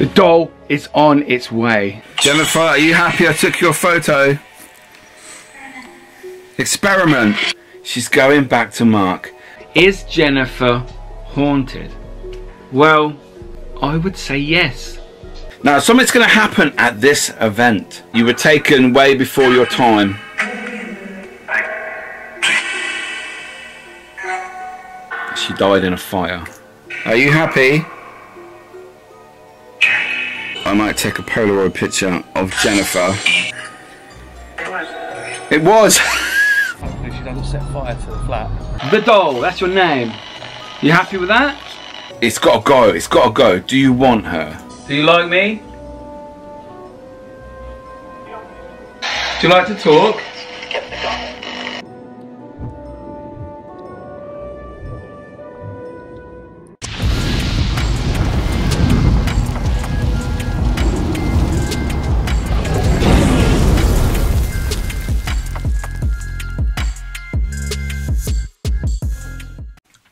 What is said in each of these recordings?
The doll is on its way. Jennifer, are you happy I took your photo? Experiment. She's going back to Mark. Is Jennifer haunted? Well, I would say yes. Now, something's going to happen at this event. You were taken way before your time. She died in a fire. Are you happy? I might take a Polaroid picture of Jennifer. It was. She doesn't set fire to the flat. The doll, that's your name. You happy with that? It's got to go. It's got to go. Do you want her? Do you like me? Do you like to talk?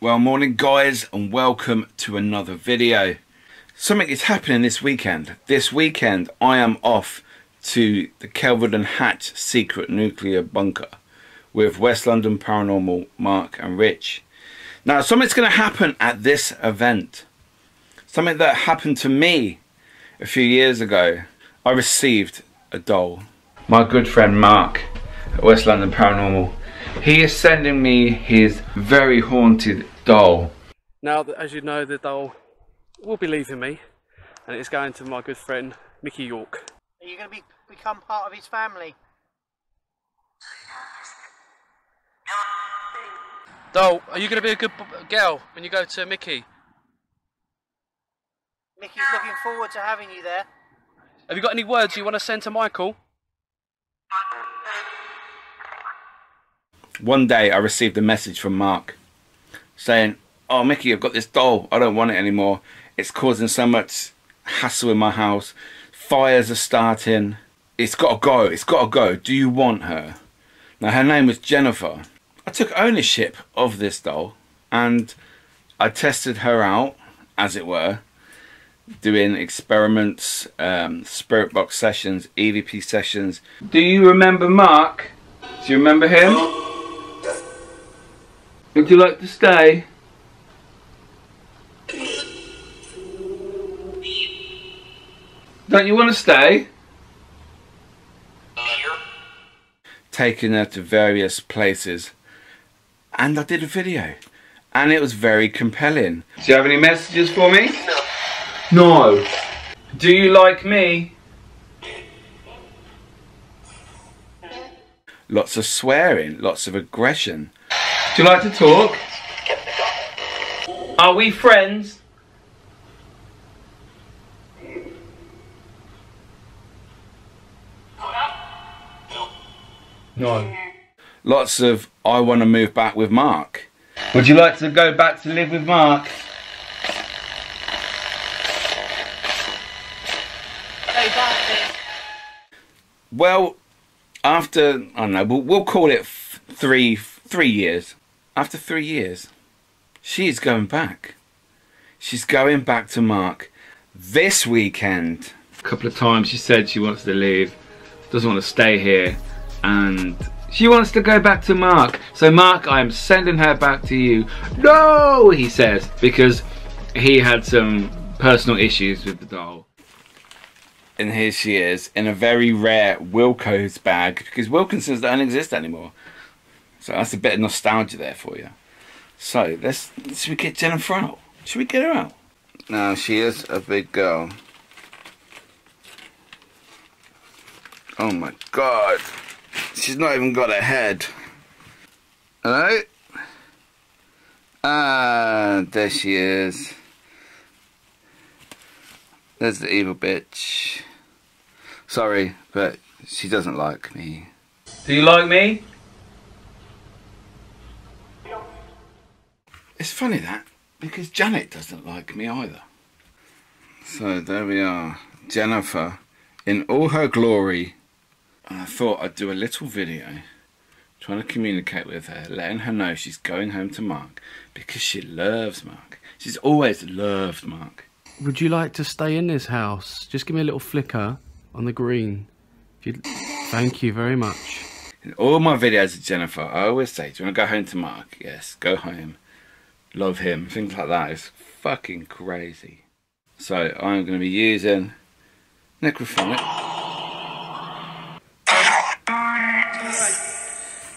Well, morning guys, and welcome to another video. Something is happening this weekend. This weekend, I am off to the Kelvedon Hatch Secret Nuclear Bunker with West London Paranormal, Mark and Rich. Now, something's going to happen at this event. Something that happened to me a few years ago. I received a doll. My good friend Mark at West London Paranormal. He is sending me his very haunted doll. Now, as you know, the doll will be leaving me, and it's going to my good friend Miki York. Are you going to be, become part of his family? Doll, are you going to be a good girl when you go to Miki? Miki's looking forward to having you there. Have you got any words you want to send to Michael? One day I received a message from Mark saying, Oh, Miki, I've got this doll. I don't want it anymore. It's causing so much hassle in my house. Fires are starting. It's got to go. It's got to go. Do you want her? Now, her name was Jennifer. I took ownership of this doll and I tested her out, as it were, doing experiments, um, spirit box sessions, EVP sessions. Do you remember Mark? Do you remember him? Would you like to stay? Don't you want to stay? taking her to various places and I did a video and it was very compelling. Do you have any messages for me? No. No. Do you like me? Lots of swearing, lots of aggression. Do you like to talk? Are we friends? No. Lots of I want to move back with Mark. Would you like to go back to live with Mark? Well, after I don't know, we'll, we'll call it three three years. After three years, she is going back. She's going back to Mark this weekend. A couple of times she said she wants to leave, doesn't want to stay here, and she wants to go back to Mark. So, Mark, I'm sending her back to you. No, he says, because he had some personal issues with the doll. And here she is in a very rare Wilko's bag because Wilkinsons don't exist anymore. So that's a bit of nostalgia there for you. So let's should we get Jennifer out? Should we get her out? Now she is a big girl. Oh my god. She's not even got a head. Hello? Ah, there she is. There's the evil bitch. Sorry, but she doesn't like me. Do you like me? It's funny that, because Janet doesn't like me either. So there we are, Jennifer in all her glory. And I thought I'd do a little video trying to communicate with her, letting her know she's going home to Mark because she loves Mark. She's always loved Mark. would you like to stay in this house? Just give me a little flicker on the green. If you, thank you very much. In all my videos of Jennifer, I always say, Do you want to go home to Mark? Yes, go home. Love him. Things like that. It's fucking crazy. So I'm going to be using Necrophonic.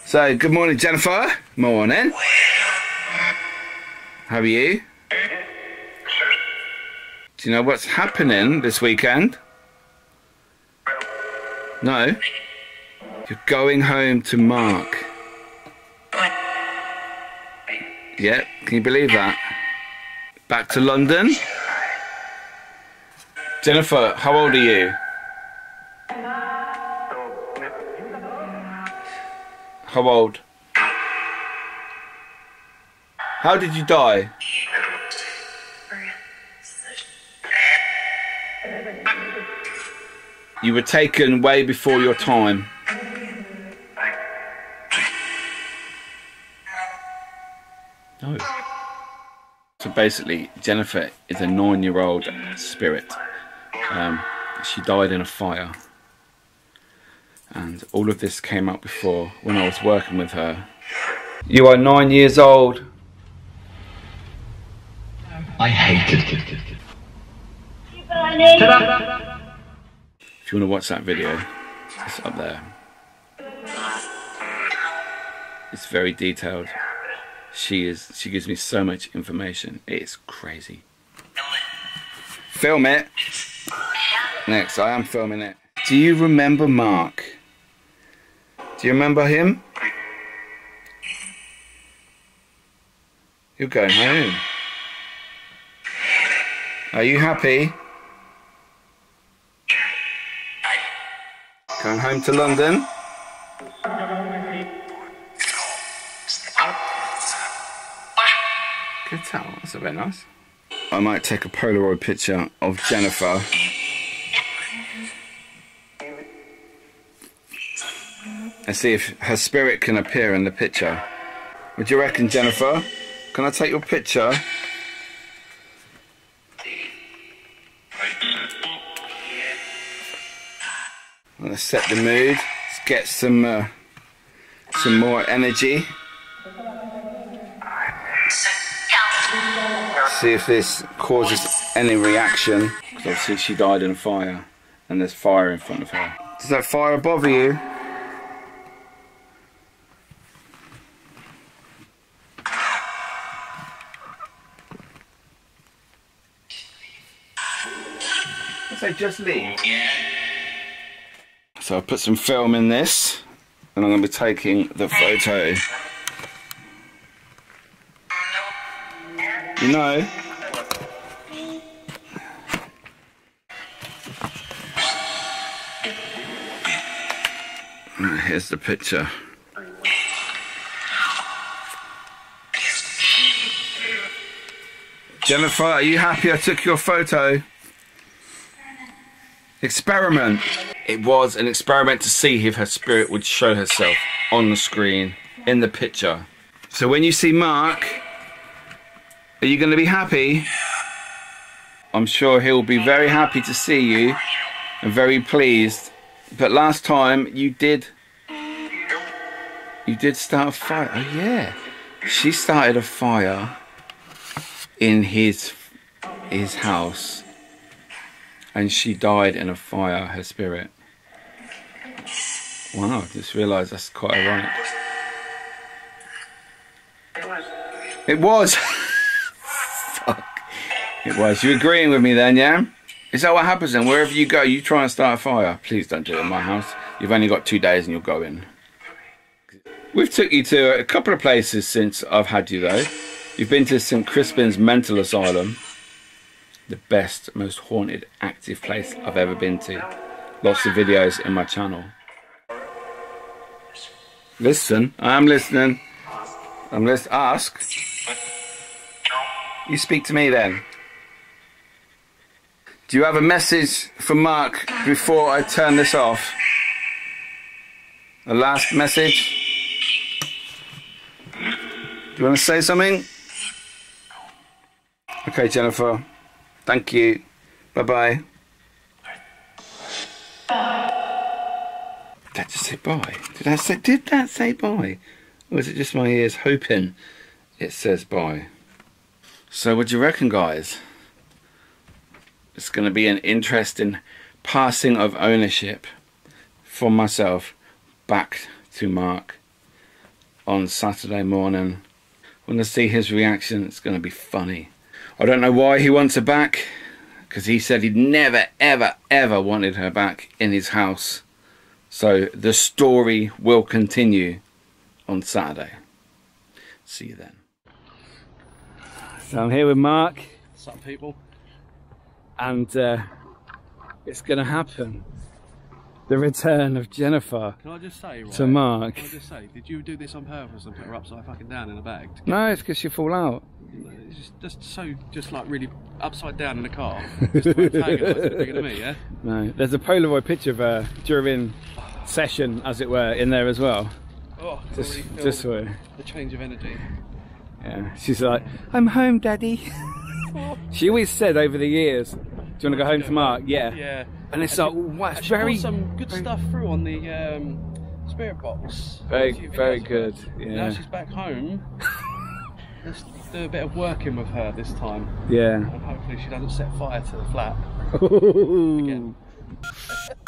So, good morning, Jennifer. Morning. How are you? Do you know what's happening this weekend? No? You're going home to Mark. Yeah, can you believe that? Back to London? Jennifer, how old are you? How old? How did you die? You were taken way before your time. No. So basically, Jennifer is a nine year old spirit. Um, she died in a fire. And all of this came up before when I was working with her. You are nine years old. I hate it. If you want to watch that video, it's up there. It's very detailed. She is. She gives me so much information. It's crazy. Film it. Next, I am filming it. Do you remember Mark? Do you remember him? You're going home. Are you happy? Going home to London? That's very nice. I might take a Polaroid picture of Jennifer. And see if her spirit can appear in the picture. Do you reckon, Jennifer? Can I take your picture? Let's set the mood. Let's get some uh, some more energy. See if this causes any reaction. Because obviously she died in a fire, and there's fire in front of her. Does that fire bother you? I say just leave. So I put some film in this, and I'm going to be taking the photo. You know, here's the picture. Jennifer, are you happy I took your photo? Experiment. It was an experiment to see if her spirit would show herself on the screen, in the picture. So when you see Mark, are you going to be happy? I'm sure he'll be very happy to see you and very pleased. But last time you did, you did start a fire. Oh yeah, she started a fire in his his house, and she died in a fire. Her spirit. Wow, I just realised that's quite ironic. It was. It was. You agreeing with me then, yeah? Is that what happens then? Wherever you go, you try and start a fire. Please don't do it in my house. You've only got two days and you'll go in. We've took you to a couple of places since I've had you though. You've been to St Crispin's Mental Asylum. The best, most haunted, active place I've ever been to. Lots of videos in my channel. Listen, I am listening. I'm listening. Ask. You speak to me then. Do you have a message for Mark before I turn this off? A last message? Do you want to say something? Okay, Jennifer. Thank you. Bye bye. Did that just say bye? Did that say did that say bye? Or is it just my ears hoping it says bye? So what do you reckon guys? It's gonna be an interesting passing of ownership from myself back to Mark on Saturday morning. Want to see his reaction? It's going to be funny. I don't know why he wants her back, because he said he'd never, ever, ever wanted her back in his house. So the story will continue on Saturday. See you then. So I'm here with Mark, Some people. And uh, it's going to happen. The return of Jennifer Can I just say, right? to Mark. Can I just say, did you do this on purpose and put her upside fucking down in a bag? No, it's because you fall out. It's just, just so, just like really upside down in the car. Just to antagonise the bigger than me, yeah? No, there's a Polaroid picture of her during session, as it were, in there as well. Oh, Just, just for the change of energy. yeah. She's like, I'm home, Daddy. she always said over the years, "Do you want to go home to Mark?" Yeah. Yeah. And it's like, wow, it's very, some good stuff through on the um, spirit box. Very- very good, yeah. Now she's back home. Let's do a bit of working with her this time, yeah. and hopefully she doesn't set fire to the flat. Again.